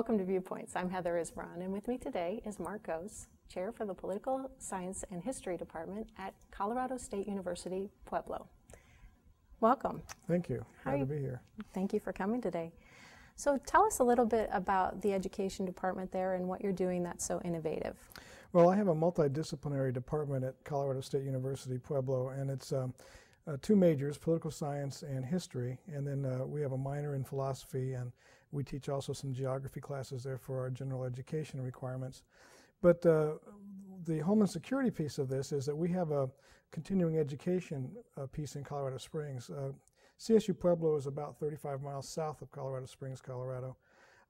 Welcome to Viewpoints. I'm Heather Issvoran, and with me today is Mark Gose, Chair for the Political Science and History Department at Colorado State University, Pueblo. Welcome. Thank you. How Glad to be here. Thank you for coming today. So tell us a little bit about the education department there and what you're doing that's so innovative. Well, I have a multidisciplinary department at Colorado State University, Pueblo, and it's um, uh, two majors, political science and history, and then uh, we have a minor in philosophy, and we teach also some geography classes there for our general education requirements. But uh, the Homeland Security piece of this is that we have a continuing education uh, piece in Colorado Springs. Uh, CSU Pueblo is about 35 miles south of Colorado Springs, Colorado.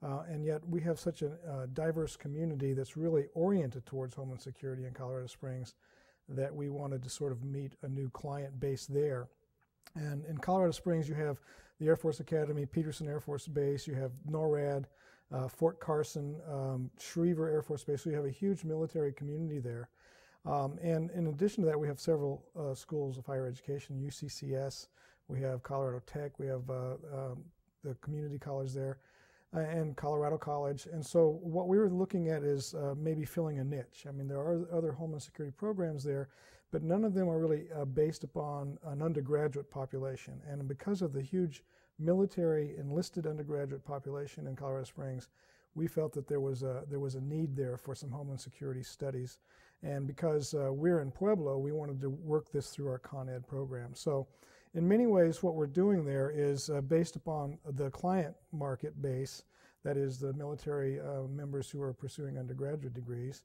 Uh, and yet we have such a uh, diverse community that's really oriented towards Homeland Security in Colorado Springs that we wanted to sort of meet a new client base there. And in Colorado Springs, you have the Air Force Academy, Peterson Air Force Base, you have NORAD, uh, Fort Carson, um, Schriever Air Force Base. So you have a huge military community there. Um, and in addition to that, we have several uh, schools of higher education, UCCS, we have Colorado Tech, we have uh, um, the community college there, uh, and Colorado College. And so what we were looking at is uh, maybe filling a niche. I mean, there are other Homeland Security programs there, but none of them are really uh, based upon an undergraduate population. And because of the huge military enlisted undergraduate population in Colorado Springs, we felt that there was a, there was a need there for some Homeland Security studies. And because uh, we're in Pueblo, we wanted to work this through our Con Ed program. So in many ways, what we're doing there is uh, based upon the client market base, that is the military uh, members who are pursuing undergraduate degrees.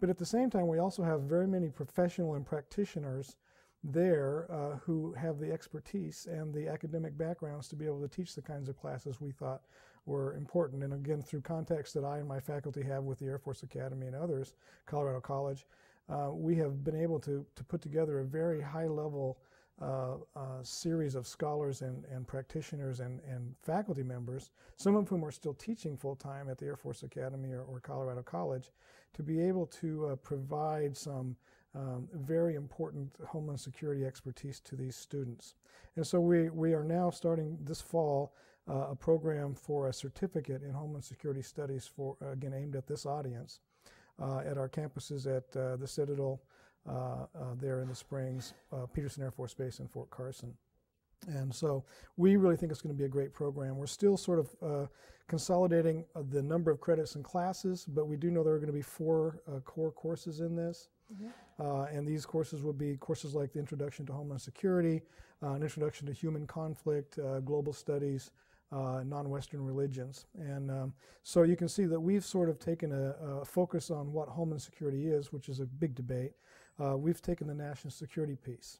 But at the same time, we also have very many professional and practitioners there uh, who have the expertise and the academic backgrounds to be able to teach the kinds of classes we thought were important. And again, through contacts that I and my faculty have with the Air Force Academy and others, Colorado College, uh, we have been able to, to put together a very high level uh, uh, series of scholars and, and practitioners and, and faculty members, some of whom are still teaching full time at the Air Force Academy or, or Colorado College, to be able to uh, provide some um, very important Homeland Security expertise to these students. And so we, we are now starting this fall uh, a program for a certificate in Homeland Security Studies for, again, aimed at this audience uh, at our campuses at uh, the Citadel, uh, uh, there in the Springs, uh, Peterson Air Force Base, and Fort Carson. And so we really think it's going to be a great program. We're still sort of uh, consolidating uh, the number of credits and classes, but we do know there are going to be four uh, core courses in this. and these courses will be courses like the Introduction to Homeland Security, an Introduction to Human Conflict, global studies, uh, non-Western religions. And um, so you can see that we've sort of taken a, a, focus on what Homeland Security is, which is a big debate. Uh, we've taken the national security piece.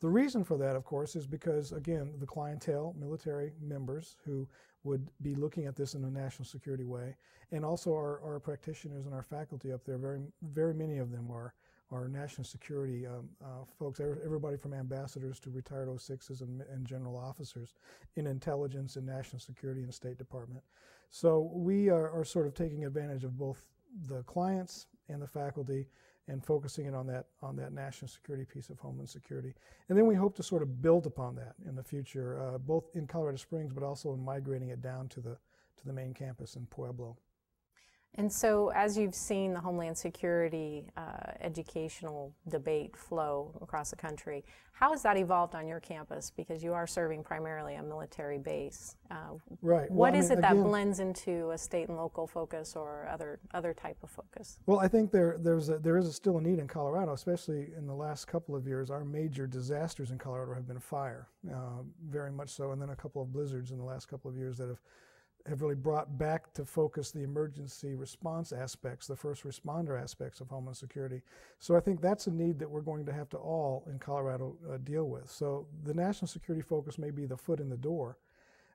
The reason for that, of course, is because, again, the clientele, military members who would be looking at this in a national security way, and also our, our practitioners and our faculty up there, very, very many of them are our national security um, uh, folks, everybody from ambassadors to retired 06s and, and, general officers in intelligence and national security and State Department. So we are, are, sort of taking advantage of both the clients and the faculty and focusing it on that on that national security piece of Homeland Security. And then we hope to sort of build upon that in the future, uh, both in Colorado Springs, but also in migrating it down to the to the main campus in Pueblo. And so, as you've seen the Homeland Security uh, educational debate flow across the country, how has that evolved on your campus? Because you are serving primarily a military base. Uh, right. What well, is I mean, it that again, blends into a state and local focus or other other type of focus? Well, I think there there's a, there is a still a need in Colorado, especially in the last couple of years. Our major disasters in Colorado have been fire, uh, very much so, and then a couple of blizzards in the last couple of years that have have really brought back to focus the emergency response aspects, the first responder aspects of Homeland Security. So I think that's a need that we're going to have to all in Colorado uh, deal with. So the national security focus may be the foot in the door,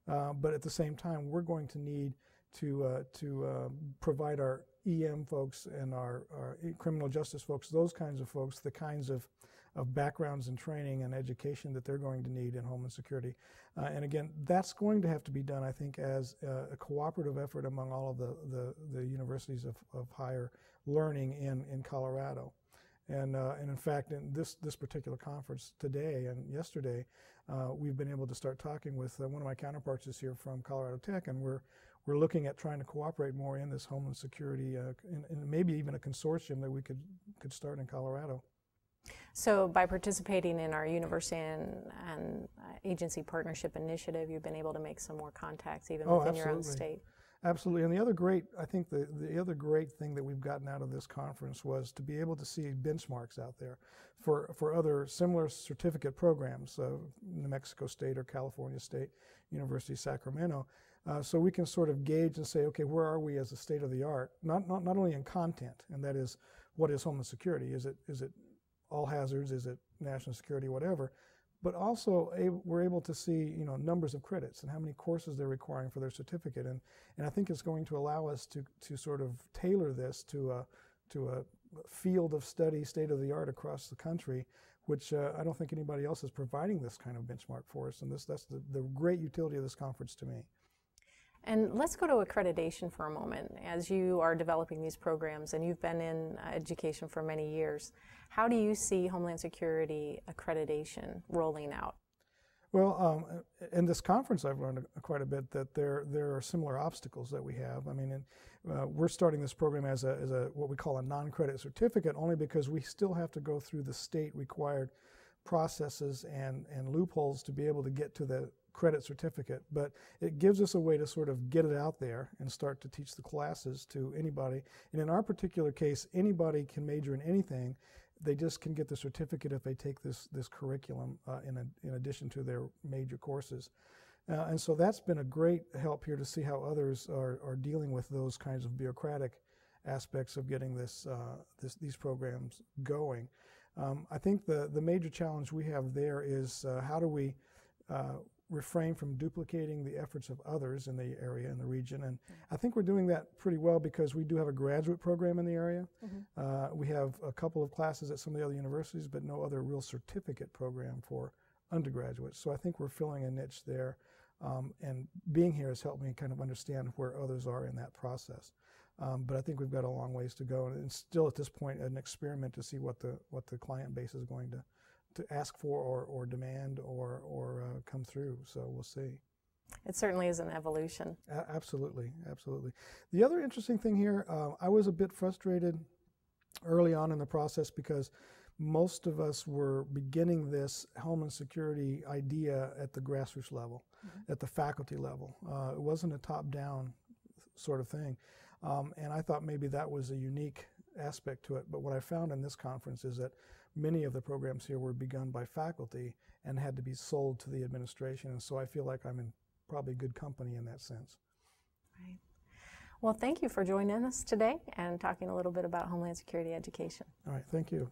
uh, but at the same time, we're going to need to uh, to uh, provide our EM folks and our, our criminal justice folks, those kinds of folks, the kinds of of backgrounds and training and education that they're going to need in Homeland Security. Uh, and again, that's going to have to be done, I think, as a, a cooperative effort among all of the, the, the universities of, of, higher learning in, in Colorado. And, uh, and in fact, in this, this particular conference today and yesterday, uh, we've been able to start talking with uh, one of my counterparts is here from Colorado Tech, and we're, we're looking at trying to cooperate more in this homeland security, uh, and, and maybe even a consortium that we could could start in Colorado. So, by participating in our university and, and uh, agency partnership initiative, you've been able to make some more contacts even Oh, within your own state. Absolutely. And the other great, I think the, the other great thing that we've gotten out of this conference was to be able to see benchmarks out there for, for other similar certificate programs, so New Mexico State or California State, University of Sacramento. Uh, so we can sort of gauge and say, okay, where are we as a state of the art? Not, not, not only in content, and that is what is Homeland Security? Is it, is it all hazards? Is it national security? Whatever. But also, a, we're able to see, you know, numbers of credits and how many courses they're requiring for their certificate, and and I think it's going to allow us to to sort of tailor this to a to a field of study, state of the art across the country, which uh, I don't think anybody else is providing this kind of benchmark for us, and this that's the, the great utility of this conference to me. And let's go to accreditation for a moment. As you are developing these programs and you've been in uh, education for many years, how do you see Homeland Security accreditation rolling out? Well, um, in this conference, I've learned quite a bit that there there are similar obstacles that we have. I mean, uh, we're starting this program as a, as a what we call a non-credit certificate, only because we still have to go through the state required processes and and loopholes to be able to get to the credit certificate. But it gives us a way to sort of get it out there and start to teach the classes to anybody. And in our particular case, anybody can major in anything they just can get the certificate if they take this this curriculum uh, in a, in addition to their major courses. Uh, and so that's been a great help here to see how others are, are dealing with those kinds of bureaucratic aspects of getting this, uh, this these programs going. Um, I think the the major challenge we have there is uh, how do we uh, refrain from duplicating the efforts of others in the area in the region. And i think we're doing that pretty well because we do have a graduate program in the area. Mm-hmm. uh, we have a couple of classes at some of the other universities but no other real certificate program for undergraduates. So i think we're filling a niche there um, and being here has helped me kind of understand where others are in that process. Um, but i think we've got a long ways to go and it's still at this point an experiment to see what the what the client base is going to to ask for or, or demand or, or uh, come through. So we'll see. It certainly is an evolution. A- absolutely, absolutely. The other interesting thing here, uh, I was a bit frustrated early on in the process because most of us were beginning this Homeland Security idea at the grassroots level, at the faculty level. Uh, it wasn't a top-down sort of thing, um, and I thought maybe that was a unique aspect to it. But what I found in this conference is that many of the programs here were begun by faculty and had to be sold to the administration, and so I feel like I'm in probably good company in that sense. Right. Well, thank you for joining us today and talking a little bit about Homeland Security education. All right, thank you.